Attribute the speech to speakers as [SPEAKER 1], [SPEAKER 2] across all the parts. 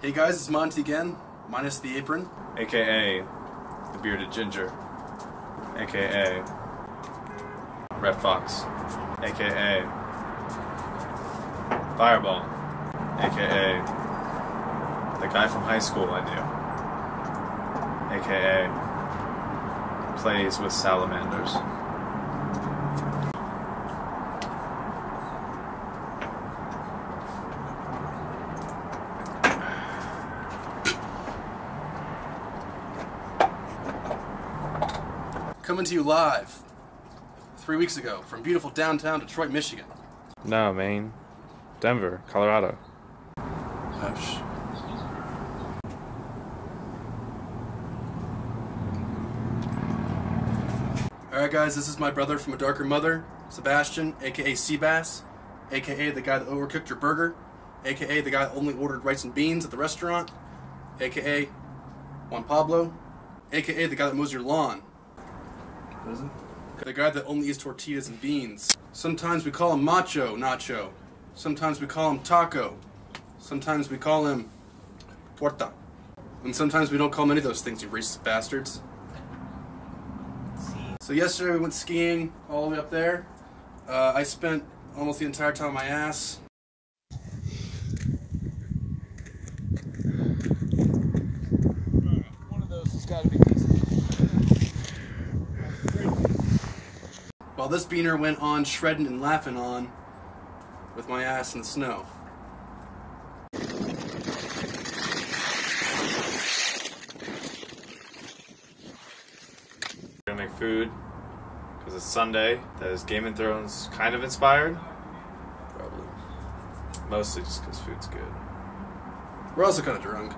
[SPEAKER 1] Hey guys, it's Monty again, minus the apron.
[SPEAKER 2] aka the bearded ginger, aka Red Fox, aka Fireball, aka the guy from high school I knew, aka plays with salamanders.
[SPEAKER 1] Coming to you live three weeks ago from beautiful downtown Detroit, Michigan.
[SPEAKER 2] No, Maine, Denver, Colorado.
[SPEAKER 1] Hush. Alright, guys, this is my brother from a darker mother, Sebastian, aka Seabass, aka the guy that overcooked your burger, aka the guy that only ordered rice and beans at the restaurant, aka Juan Pablo, aka the guy that mows your lawn. The guy that only eats tortillas and beans. Sometimes we call him Macho Nacho. Sometimes we call him Taco. Sometimes we call him Puerta. And sometimes we don't call him any of those things, you racist bastards. So yesterday we went skiing all the way up there. Uh, I spent almost the entire time on my ass.
[SPEAKER 3] One of those has got to be
[SPEAKER 1] While this beaner went on shredding and laughing on with my ass in the snow.
[SPEAKER 2] We're gonna make food because it's Sunday. That is Game of Thrones kind of inspired.
[SPEAKER 1] Probably.
[SPEAKER 2] Mostly just because food's good.
[SPEAKER 1] We're also kind of drunk.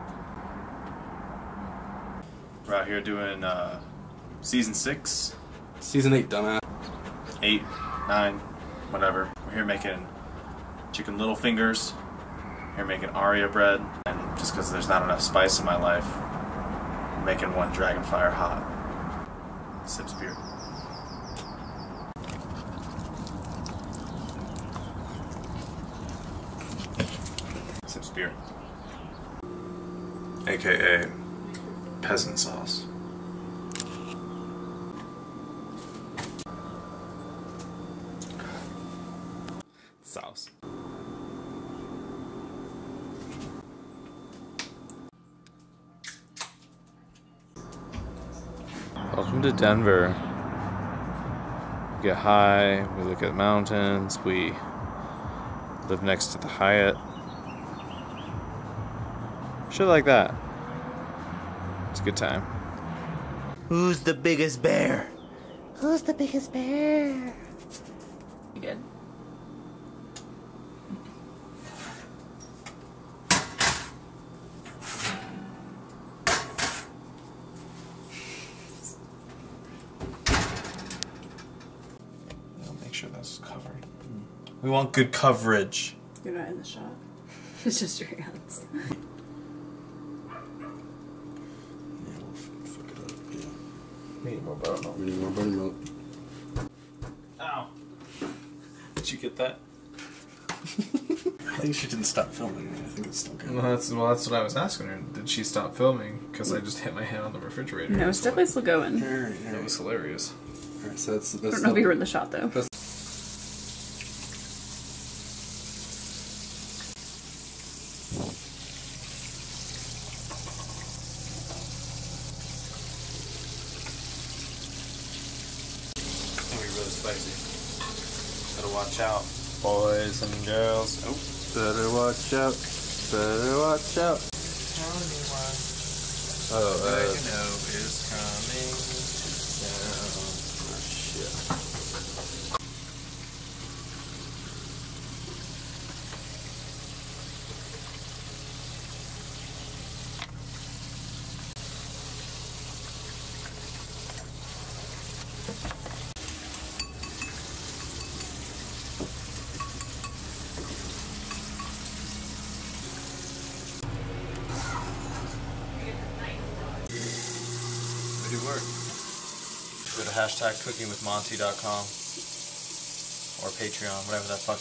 [SPEAKER 2] We're out here doing uh, season six,
[SPEAKER 1] Season 8, dumbass.
[SPEAKER 2] Eight, nine, whatever. We're here making chicken little fingers. Here making Arya bread, and just because there's not enough spice in my life, I'm making one dragon fire hot. Sips beer. Sips beer. AKA peasant sauce. Sauce. Welcome to Denver. We get high, we look at mountains, we live next to the Hyatt. Shit like that. It's a good time.
[SPEAKER 4] Who's the biggest bear? Who's the biggest bear?
[SPEAKER 5] You good?
[SPEAKER 2] Sure that's covered. We want good coverage.
[SPEAKER 5] You're not in the shot. It's just your hands.
[SPEAKER 1] Yeah, we'll f- fuck it up. Yeah.
[SPEAKER 2] We need more buttermilk.
[SPEAKER 1] We need more buttermilk.
[SPEAKER 2] Ow. Did you get that?
[SPEAKER 1] I think she didn't stop filming. I think it's still good.
[SPEAKER 2] Well, that's well. That's what I was asking her. Did she stop filming? Because I just hit my hand on the refrigerator.
[SPEAKER 5] No, it's definitely still going.
[SPEAKER 1] Alright,
[SPEAKER 2] It
[SPEAKER 1] alright.
[SPEAKER 2] was hilarious.
[SPEAKER 1] Alright, so that's,
[SPEAKER 5] I don't know if you were in the shot though.
[SPEAKER 1] That's-
[SPEAKER 2] It's gonna be really spicy. Gotta watch out, boys and girls. Oh,
[SPEAKER 1] Better watch out. Better watch out. Oh, uh,
[SPEAKER 2] know is coming down.
[SPEAKER 1] shit.
[SPEAKER 2] We do work. Go to hashtag cookingwithmonty.com or Patreon, whatever that fuck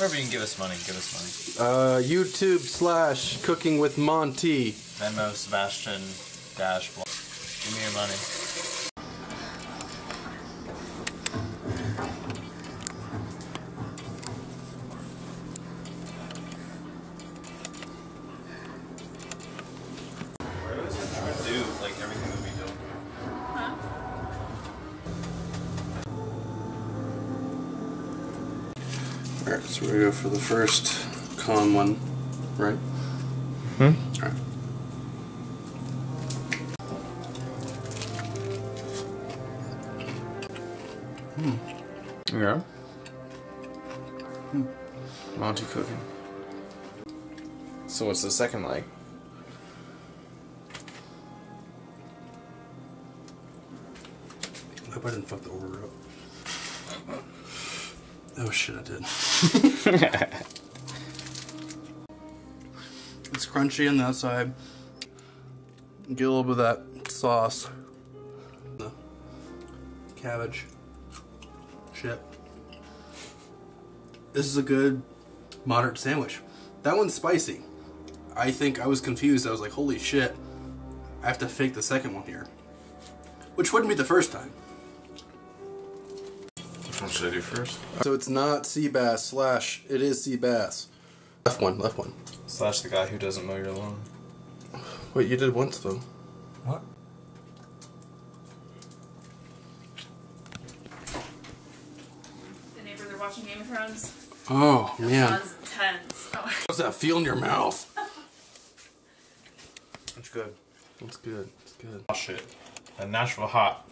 [SPEAKER 2] Wherever you can give us money, give us money.
[SPEAKER 1] Uh, YouTube slash Cooking with Monty.
[SPEAKER 2] Venmo, Sebastian, Dash, Bl- Give me your money.
[SPEAKER 1] Alright, so we're gonna go for the first con one, right? Hmm? Alright. Hmm. Yeah. Hmm. Monty cooking. So what's the second like? I hope I didn't fuck the order up. Oh shit, I did. it's crunchy on the outside. Get a little bit of that sauce. The cabbage. Shit. This is a good moderate sandwich. That one's spicy. I think I was confused. I was like, holy shit. I have to fake the second one here. Which wouldn't be the first time.
[SPEAKER 2] Which should I do first?
[SPEAKER 1] So it's not sea bass slash it is sea bass. Left one, left one.
[SPEAKER 2] Slash the guy who doesn't mow your lawn.
[SPEAKER 1] Wait, you did once though.
[SPEAKER 2] What?
[SPEAKER 5] The neighbors are watching Game of Thrones.
[SPEAKER 1] Oh man,
[SPEAKER 5] Sounds tense. Oh.
[SPEAKER 1] what's that feel in your mouth?
[SPEAKER 2] That's good.
[SPEAKER 1] That's good. That's good.
[SPEAKER 2] Oh shit. A Nashville hot.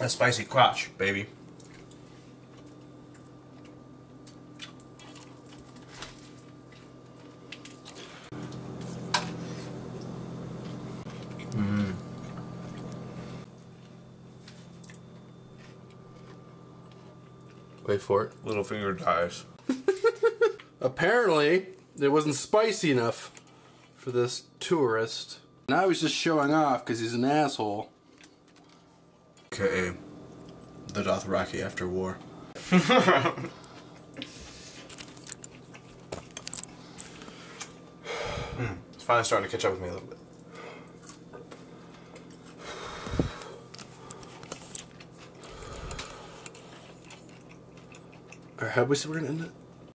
[SPEAKER 2] A spicy crotch, baby.
[SPEAKER 1] Wait for it.
[SPEAKER 2] Little finger dies.
[SPEAKER 1] Apparently, it wasn't spicy enough for this tourist. Now he's just showing off because he's an asshole. Okay, the Dothraki after war. Hmm.
[SPEAKER 2] It's finally starting to catch up with me a little bit.
[SPEAKER 1] How we said we're gonna end it?